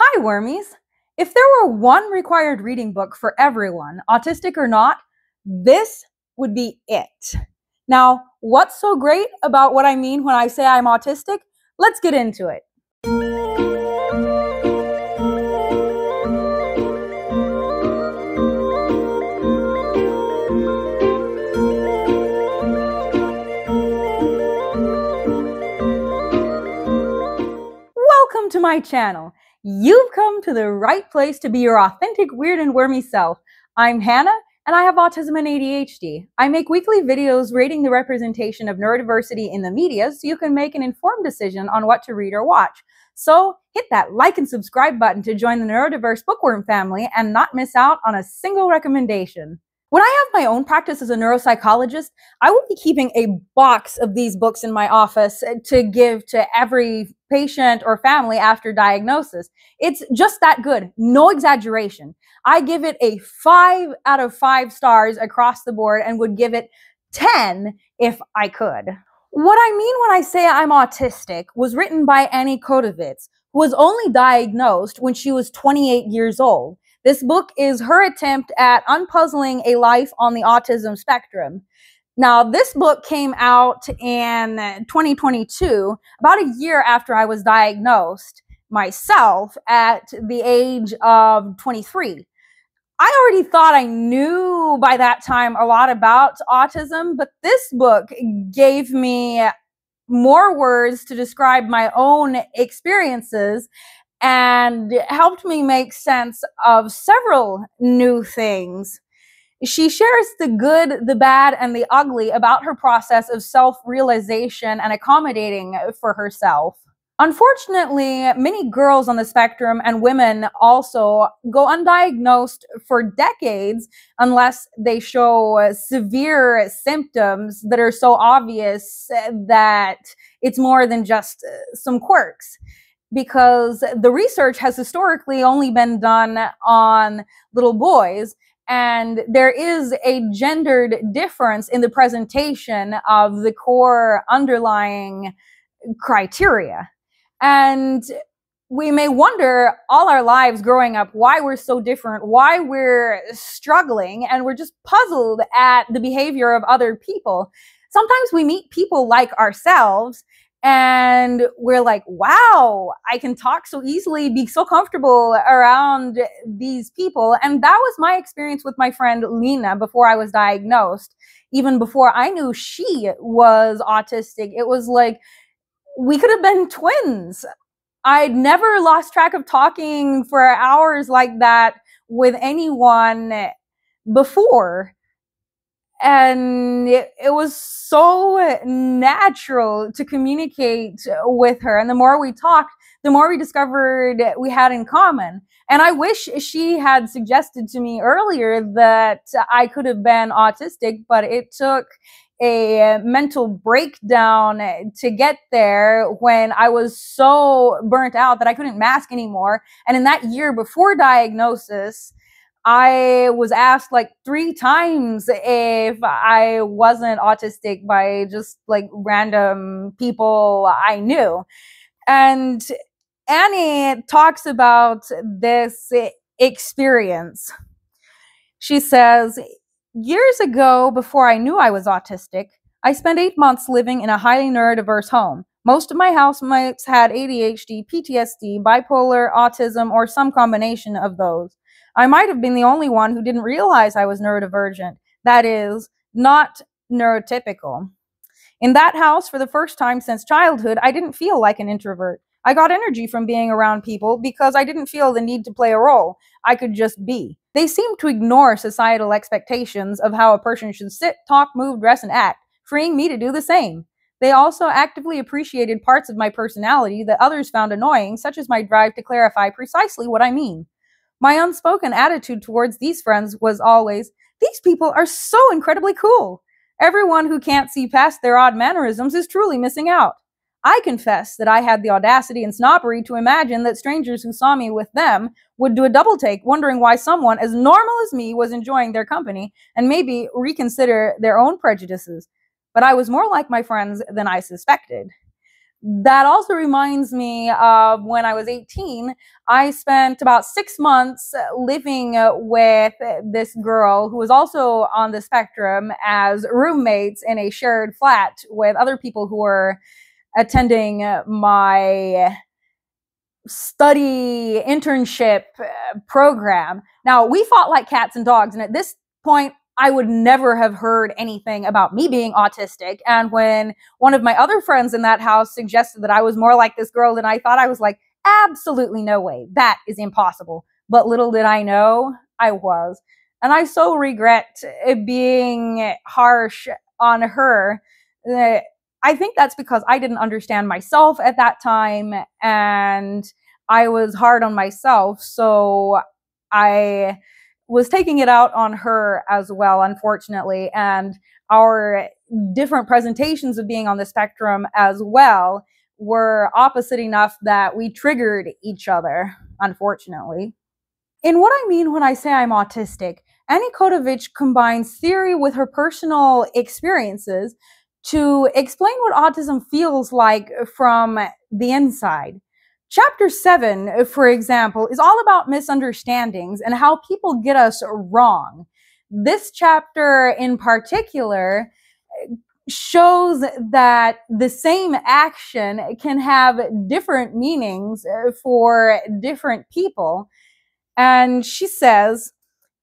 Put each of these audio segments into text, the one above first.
Hi, Wormies. If there were one required reading book for everyone, autistic or not, this would be it. Now, what's so great about what I mean when I say I'm autistic? Let's get into it. Welcome to my channel. You've come to the right place to be your authentic, weird, and wormy self. I'm Hannah, and I have autism and ADHD. I make weekly videos rating the representation of neurodiversity in the media so you can make an informed decision on what to read or watch. So hit that like and subscribe button to join the neurodiverse bookworm family and not miss out on a single recommendation. When I have my own practice as a neuropsychologist, I will be keeping a box of these books in my office eh, to give to every patient or family after diagnosis. It's just that good. No exaggeration. I give it a five out of five stars across the board and would give it 10 if I could. What I mean when I say I'm autistic was written by Annie Kotowicz, who was only diagnosed when she was 28 years old. This book is her attempt at unpuzzling a life on the autism spectrum. Now, this book came out in 2022, about a year after I was diagnosed myself at the age of 23. I already thought I knew by that time a lot about autism, but this book gave me more words to describe my own experiences and helped me make sense of several new things. She shares the good, the bad, and the ugly about her process of self realization and accommodating for herself. Unfortunately, many girls on the spectrum and women also go undiagnosed for decades unless they show severe symptoms that are so obvious that it's more than just uh, some quirks because the research has historically only been done on little boys and there is a gendered difference in the presentation of the core underlying criteria and we may wonder all our lives growing up why we're so different, why we're struggling, and we're just puzzled at the behavior of other people. Sometimes we meet people like ourselves and we're like, wow, I can talk so easily, be so comfortable around these people. And that was my experience with my friend Lena before I was diagnosed. Even before I knew she was autistic, it was like we could have been twins. I'd never lost track of talking for hours like that with anyone before and it, it, was so natural to communicate with her and the more we talked the more we discovered we had in common and i wish she had suggested to me earlier that i could have been autistic but it took a mental breakdown to get there when I was so burnt out that I couldn't mask anymore. And in that year before diagnosis, I was asked like three times if I wasn't autistic by just like random people I knew. And Annie talks about this experience. She says, Years ago, before I knew I was autistic, I spent eight months living in a highly neurodiverse home. Most of my housemates had ADHD, PTSD, bipolar, autism, or some combination of those. I might have been the only one who didn't realize I was neurodivergent. That is, not neurotypical. In that house, for the first time since childhood, I didn't feel like an introvert. I got energy from being around people because I didn't feel the need to play a role. I could just be. They seemed to ignore societal expectations of how a person should sit, talk, move, dress, and act, freeing me to do the same. They also actively appreciated parts of my personality that others found annoying, such as my drive to clarify precisely what I mean. My unspoken attitude towards these friends was always, these people are so incredibly cool. Everyone who can't see past their odd mannerisms is truly missing out. I confess that I had the audacity and snobbery to imagine that strangers who saw me with them would do a double take, wondering why someone as normal as me was enjoying their company and maybe reconsider their own prejudices. But I was more like my friends than I suspected. That also reminds me of when I was 18. I spent about six months living with this girl who was also on the spectrum as roommates in a shared flat with other people who were attending my study internship program. Now, we fought like cats and dogs. And at this point, I would never have heard anything about me being autistic. And when one of my other friends in that house suggested that I was more like this girl than I thought, I was like, absolutely no way. That is impossible. But little did I know I was. And I so regret being harsh on her. I think that's because I didn't understand myself at that time and I was hard on myself. So I was taking it out on her as well, unfortunately. And our different presentations of being on the spectrum as well were opposite enough that we triggered each other, unfortunately. In what I mean when I say I'm autistic, Annie Kotowicz combines theory with her personal experiences to explain what autism feels like from the inside. Chapter seven, for example, is all about misunderstandings and how people get us wrong. This chapter in particular shows that the same action can have different meanings uh, for different people. And she says,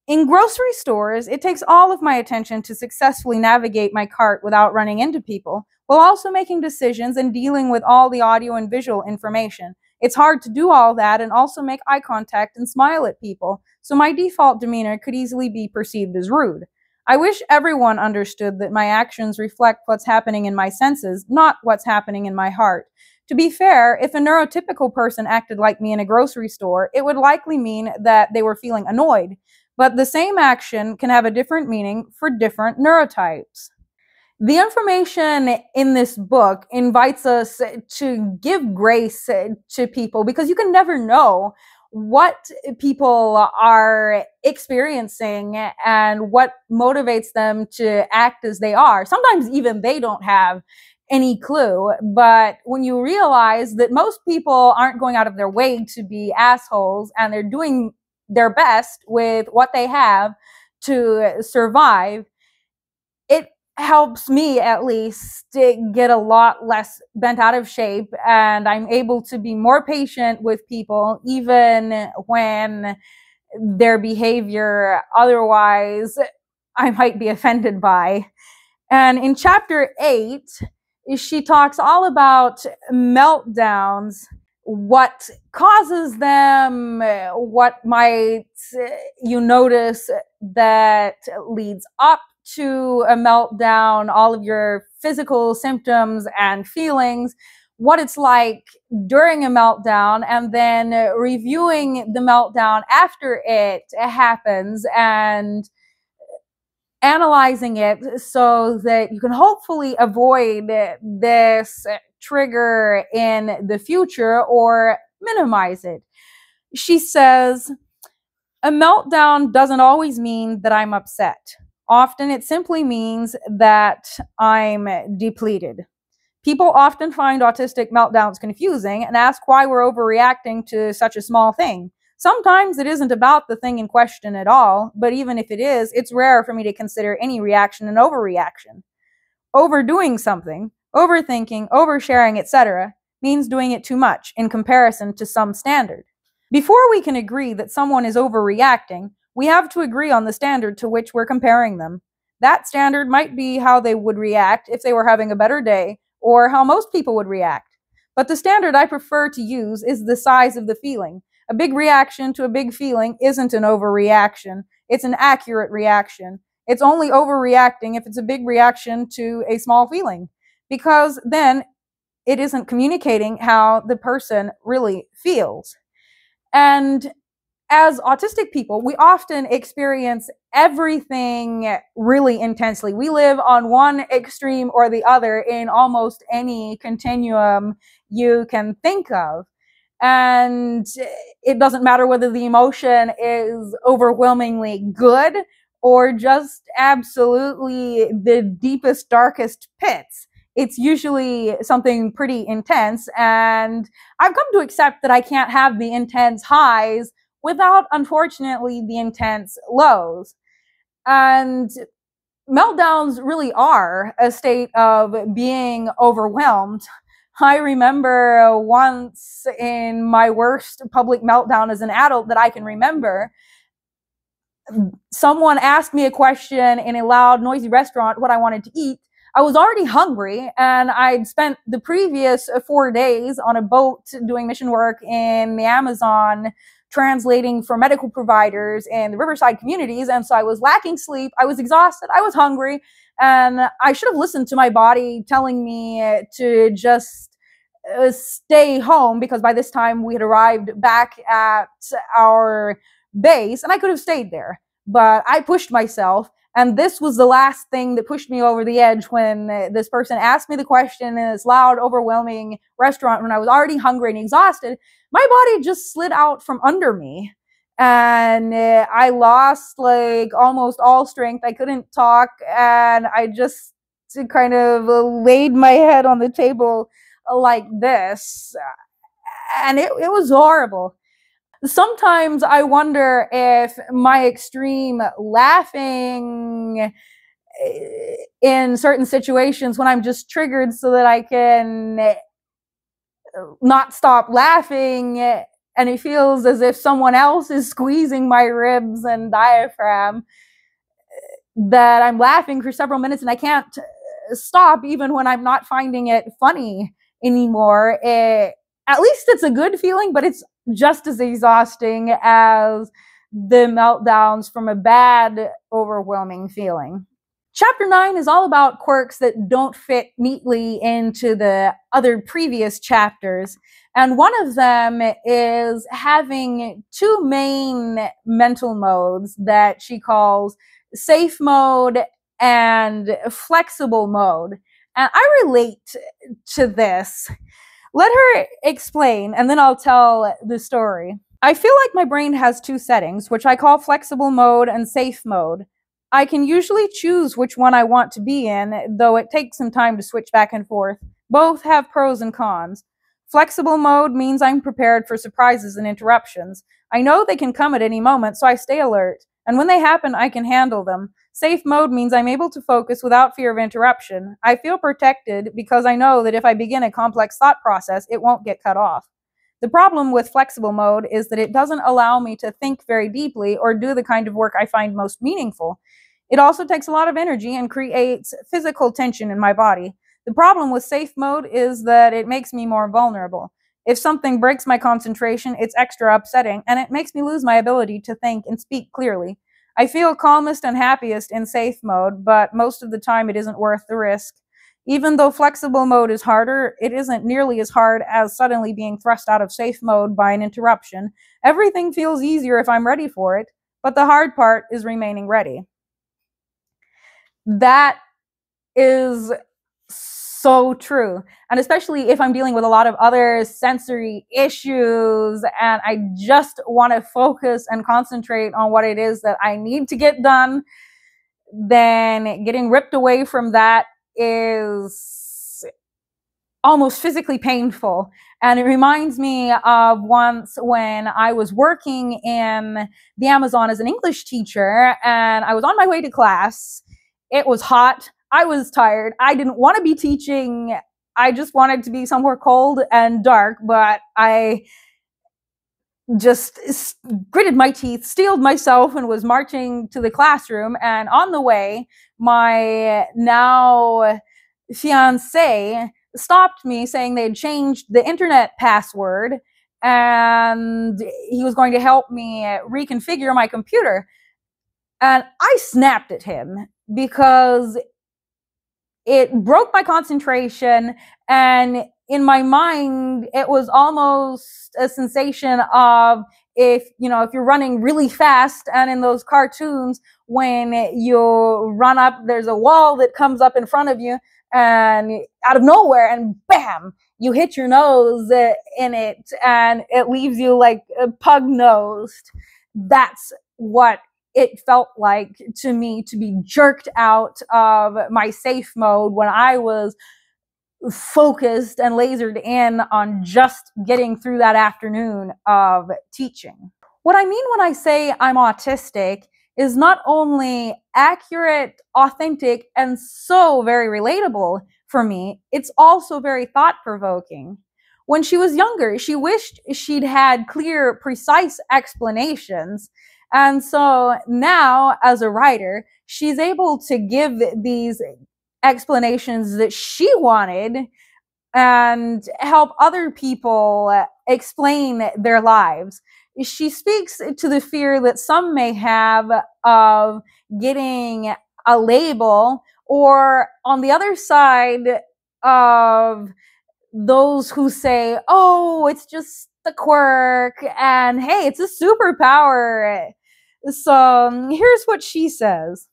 in grocery stores, it takes all of my attention to successfully navigate my cart without running into people, while also making decisions and dealing with all the audio and visual information. It's hard to do all that and also make eye contact and smile at people, so my default demeanor could easily be perceived as rude. I wish everyone understood that my actions reflect what's happening in my senses, not what's happening in my heart. To be fair, if a neurotypical person acted like me in a grocery store, it would likely mean that they were feeling annoyed. But the same action can have a different meaning for different neurotypes. The information in this book invites us to give grace to people because you can never know what people are experiencing and what motivates them to act as they are. Sometimes even they don't have any clue. But when you realize that most people aren't going out of their way to be assholes and they're doing their best with what they have to survive, helps me at least get a lot less bent out of shape and I'm able to be more patient with people even when their behavior otherwise I might be offended by. And in chapter 8, she talks all about meltdowns, what causes them, what might you notice that leads up to uh, a meltdown, all of your physical symptoms and feelings, what it's like during a meltdown, and then reviewing the meltdown after it happens and analyzing it so that you can hopefully avoid this trigger in the future or minimize it. She says, a meltdown doesn't always mean that I'm upset. Often it simply means that I'm depleted. People often find autistic meltdowns confusing and ask why we're overreacting to such a small thing. Sometimes it isn't about the thing in question at all, but even if it is, it's rare for me to consider any reaction an overreaction. Overdoing something, overthinking, oversharing, etc., means doing it too much in comparison to some standard. Before we can agree that someone is overreacting, we have to agree on the standard to which we're comparing them. That standard might be how they would react if they were having a better day, or how most people would react. But the standard I prefer to use is the size of the feeling. A big reaction to a big feeling isn't an overreaction, it's an accurate reaction. It's only overreacting if it's a big reaction to a small feeling, because then it isn't communicating how the person really feels. And as autistic people, we often experience everything really intensely. We live on one extreme or the other in almost any continuum you can think of. And it doesn't matter whether the emotion is overwhelmingly good or just absolutely the deepest, darkest pits. it's usually something pretty intense. And I've come to accept that I can't have the intense highs without, unfortunately, the intense lows. And meltdowns really are a state of being overwhelmed. I remember once in my worst public meltdown as an adult that I can remember, someone asked me a question in a loud, noisy restaurant what I wanted to eat. I was already hungry and I'd spent the previous four days on a boat doing mission work in the Amazon, translating for medical providers in the riverside communities. And so I was lacking sleep. I was exhausted. I was hungry. And I should have listened to my body telling me to just uh, stay home because by this time we had arrived back at our base and I could have stayed there. But I pushed myself. And this was the last thing that pushed me over the edge when this person asked me the question in this loud, overwhelming restaurant when I was already hungry and exhausted. My body just slid out from under me and uh, I lost like almost all strength. I couldn't talk, and I just kind of laid my head on the table like this, and it, it was horrible. Sometimes I wonder if my extreme laughing eh, in certain situations when I'm just triggered so that I can eh, not stop laughing and it feels as if someone else is squeezing my ribs and diaphragm that I'm laughing for several minutes and I can't stop even when I'm not finding it funny anymore. It, at least it's a good feeling, but it's just as exhausting as the meltdowns from a bad, overwhelming feeling. Chapter 9 is all about quirks that don't fit neatly into the other previous chapters. And one of them is having two main mental modes that she calls safe mode and flexible mode. And I relate to this. Let her explain, and then I'll tell the story. I feel like my brain has two settings, which I call flexible mode and safe mode. I can usually choose which one I want to be in, though it takes some time to switch back and forth. Both have pros and cons. Flexible mode means I'm prepared for surprises and interruptions. I know they can come at any moment, so I stay alert. And when they happen, I can handle them. Safe mode means I'm able to focus without fear of interruption. I feel protected because I know that if I begin a complex thought process, it won't get cut off. The problem with flexible mode is that it doesn't allow me to think very deeply or do the kind of work I find most meaningful. It also takes a lot of energy and creates physical tension in my body. The problem with safe mode is that it makes me more vulnerable. If something breaks my concentration, it's extra upsetting, and it makes me lose my ability to think and speak clearly. I feel calmest and happiest in safe mode, but most of the time it isn't worth the risk. Even though flexible mode is harder, it isn't nearly as hard as suddenly being thrust out of safe mode by an interruption. Everything feels easier if I'm ready for it, but the hard part is remaining ready. That is so true. And especially if I'm dealing with a lot of other sensory issues and I just want to focus and concentrate on what it is that I need to get done, then getting ripped away from that is almost physically painful. And it reminds me of once when I was working in the Amazon as an English teacher and I was on my way to class. It was hot. I was tired. I didn't want to be teaching. I just wanted to be somewhere cold and dark, but I just gritted my teeth, steeled myself, and was marching to the classroom. And on the way, my now fiance stopped me saying they'd changed the internet password and he was going to help me reconfigure my computer. And I snapped at him because it broke my concentration and in my mind it was almost a sensation of if you know if you're running really fast and in those cartoons when you run up there's a wall that comes up in front of you and out of nowhere and bam you hit your nose in it and it leaves you like pug nosed that's what it felt like to me to be jerked out of my safe mode when I was focused and lasered in on just getting through that afternoon of teaching. What I mean when I say I'm autistic is not only accurate, authentic, and so very relatable for me, it's also very thought provoking. When she was younger, she wished she'd had clear, precise explanations. And so now, as a writer, she's able to give these explanations that she wanted and help other people explain their lives. She speaks to the fear that some may have of getting a label, or on the other side of those who say, oh, it's just the quirk, and hey, it's a superpower. So um, here's what she says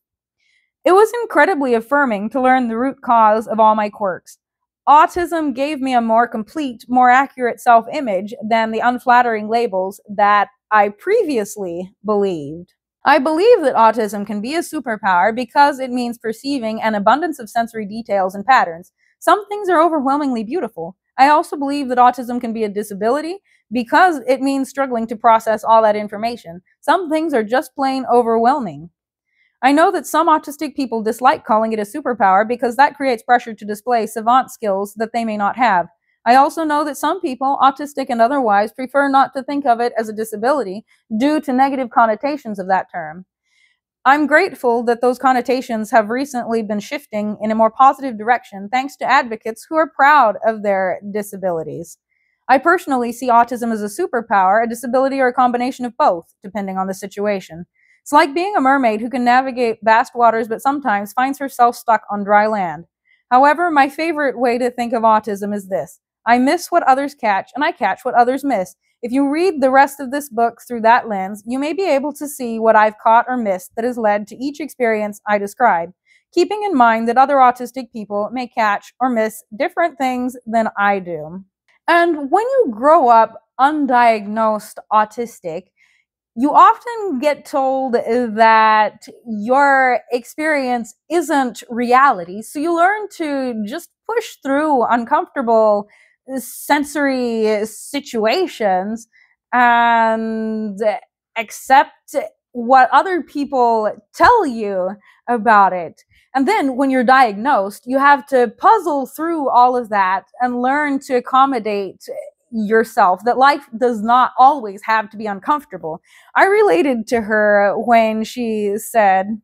It was incredibly affirming to learn the root cause of all my quirks. Autism gave me a more complete, more accurate self image than the unflattering labels that I previously believed. I believe that autism can be a superpower because it means perceiving an abundance of sensory details and patterns some things are overwhelmingly beautiful. I also believe that autism can be a disability because it means struggling to process all that information. Some things are just plain overwhelming. I know that some autistic people dislike calling it a superpower because that creates pressure to display savant skills that they may not have. I also know that some people, autistic and otherwise, prefer not to think of it as a disability due to negative connotations of that term. I'm grateful that those connotations have recently been shifting in a more positive direction thanks to advocates who are proud of their disabilities. I personally see autism as a superpower, a disability, or a combination of both, depending on the situation. It's like being a mermaid who can navigate vast waters but sometimes finds herself stuck on dry land. However, my favorite way to think of autism is this I miss what others catch, and I catch what others miss. If you read the rest of this book through that lens, you may be able to see what I've caught or missed that has led to each experience I describe, keeping in mind that other autistic people may catch or miss different things than I do. And when you grow up undiagnosed autistic, you often get told that your experience isn't reality. So you learn to just push through uncomfortable sensory situations and accept what other people tell you about it. And then when you're diagnosed, you have to puzzle through all of that and learn to accommodate yourself that life does not always have to be uncomfortable. I related to her when she said,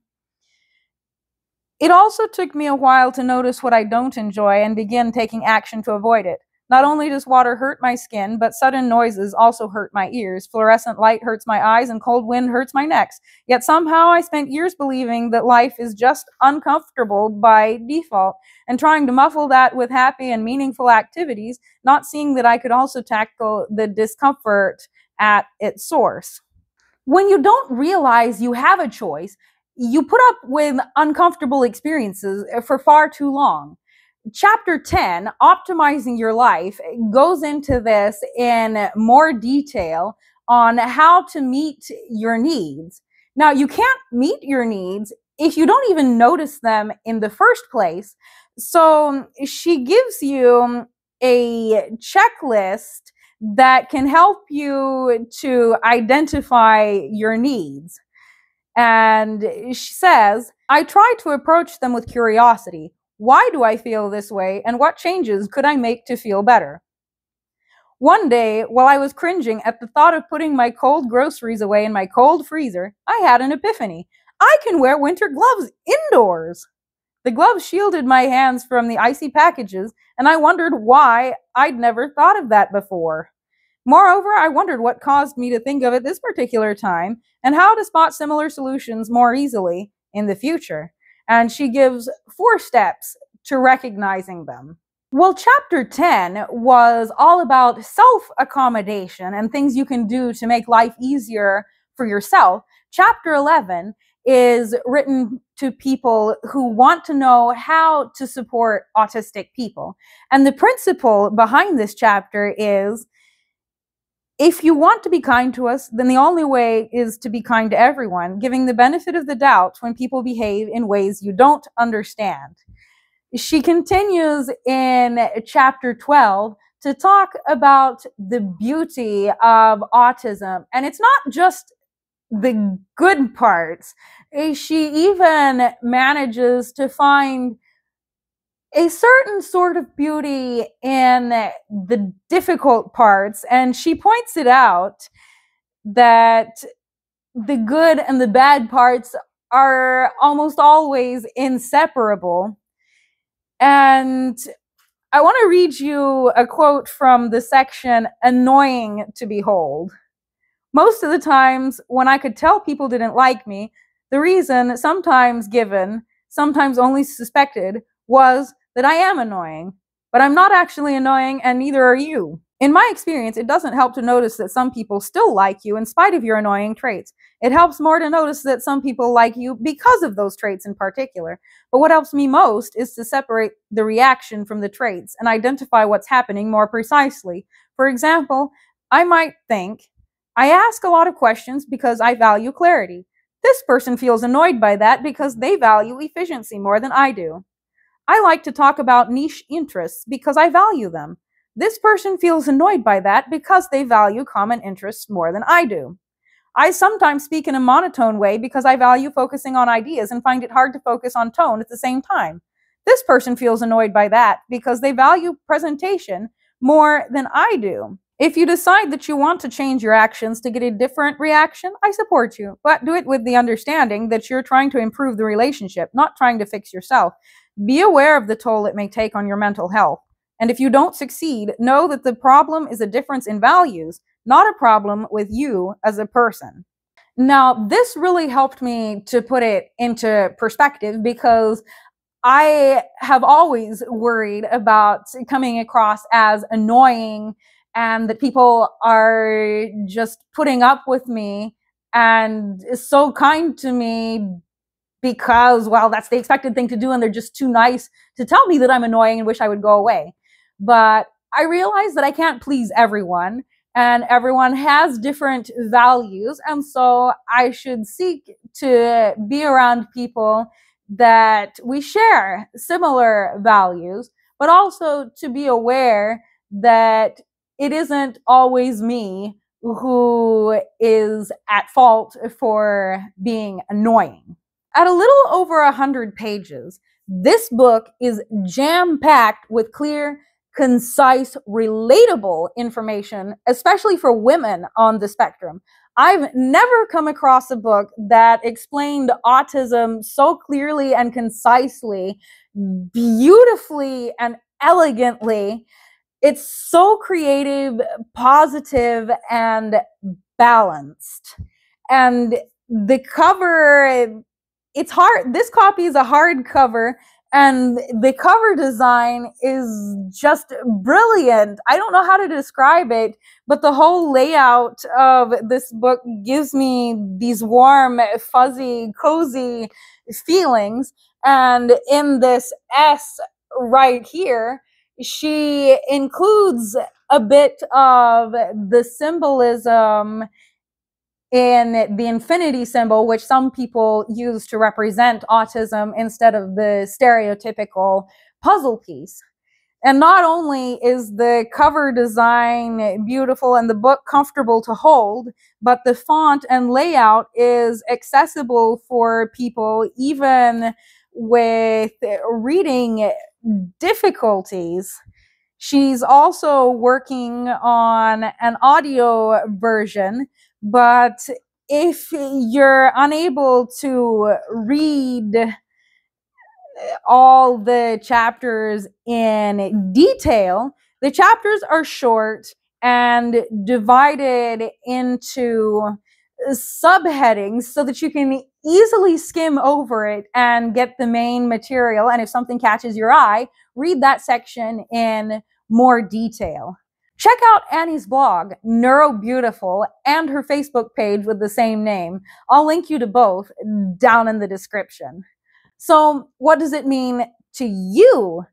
It also took me a while to notice what I don't enjoy and begin taking action to avoid it. Not only does water hurt my skin, but sudden noises also hurt my ears. Fluorescent light hurts my eyes, and cold wind hurts my necks. Yet somehow I spent years believing that life is just uncomfortable by default, and trying to muffle that with happy and meaningful activities, not seeing that I could also tackle the discomfort at its source. When you don't realize you have a choice, you put up with uncomfortable experiences eh, for far too long chapter 10 optimizing your life goes into this in more detail on how to meet your needs. Now you can't meet your needs if you don't even notice them in the first place. So she gives you a checklist that can help you to identify your needs. And she says i try to approach them with curiosity why do I feel this way, and what changes could I make to feel better? One day, while I was cringing at the thought of putting my cold groceries away in my cold freezer, I had an epiphany. I can wear winter gloves indoors. The gloves shielded my hands from the icy packages, and I wondered why I'd never thought of that before. Moreover, I wondered what caused me to think of it this particular time and how to spot similar solutions more easily in the future and she gives four steps to recognizing them. Well, chapter 10 was all about self accommodation and things you can do to make life easier for yourself. Chapter 11 is written to people who want to know how to support autistic people. And the principle behind this chapter is if you want to be kind to us, then the only way is to be kind to everyone, giving the benefit of the doubt when people behave in ways you don't understand. she continues in chapter 12 to talk about the beauty of autism. And it's not just the good parts. Eh, she even manages to find a certain sort of beauty in the difficult parts. And she points it out that the good and the bad parts are almost always inseparable. And I want to read you a quote from the section Annoying to Behold. Most of the times when I could tell people didn't like me, the reason, sometimes given, sometimes only suspected, was that I am annoying. But I'm not actually annoying, and neither are you. In my experience, it doesn't help to notice that some people still like you in spite of your annoying traits. It helps more to notice that some people like you because of those traits in particular. But what helps me most is to separate the reaction from the traits and identify what's happening more precisely. For example, I might think, I ask a lot of questions because I value clarity. This person feels annoyed by that because they value efficiency more than I do. I like to talk about niche interests because I value them. This person feels annoyed by that because they value common interests more than I do. I sometimes speak in a monotone way because I value focusing on ideas and find it hard to focus on tone at the same time. This person feels annoyed by that because they value presentation more than I do. If you decide that you want to change your actions to get a different reaction, I support you, but do it with the understanding that you're trying to improve the relationship, not trying to fix yourself. Be aware of the toll it may take on your mental health. And if you don't succeed, know that the problem is a difference in values, not a problem with you as a person. Now, this really helped me to put it into perspective because I have always worried about coming across as annoying and that people are just putting up with me and is so kind to me because, well, that's the expected thing to do and they're just too nice to tell me that I'm annoying and wish I would go away. But I realize that I can't please everyone and everyone has different values. And so I should seek to be around people that we share similar values, but also to be aware that it isn't always me who is at fault for being annoying. At a little over a hundred pages, this book is jam packed with clear concise, relatable information, especially for women on the spectrum. I've never come across a book that explained autism so clearly and concisely, beautifully and elegantly. It's so creative, positive, and balanced. And the cover, it's hard. This copy is a hardcover and the cover design is just brilliant. I don't know how to describe it, but the whole layout of this book gives me these warm, fuzzy, cozy feelings. And in this S right here, she includes a bit of the symbolism in the infinity symbol, which some people use to represent autism instead of the stereotypical puzzle piece. And not only is the cover design beautiful and the book comfortable to hold, but the font and layout is accessible for people even with reading difficulties. She's also working on an audio version but if you're unable to read all the chapters in detail, the chapters are short and divided into subheadings so that you can easily skim over it and get the main material. And if something catches your eye, read that section in more detail. Check out Annie's blog, Neurobeautiful, and her Facebook page with the same name. I'll link you to both down in the description. So, what does it mean to you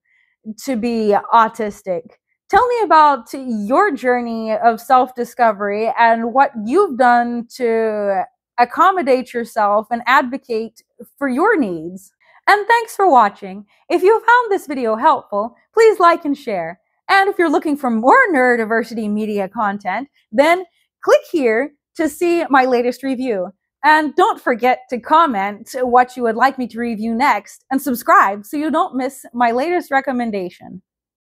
to be autistic? Tell me about your journey of self discovery and what you've done to accommodate yourself and advocate for your needs. And thanks for watching. If you found this video helpful, please like and share. And if you're looking for more neurodiversity media content, then click here to see my latest review. And don't forget to comment what you would like me to review next and subscribe so you don't miss my latest recommendation.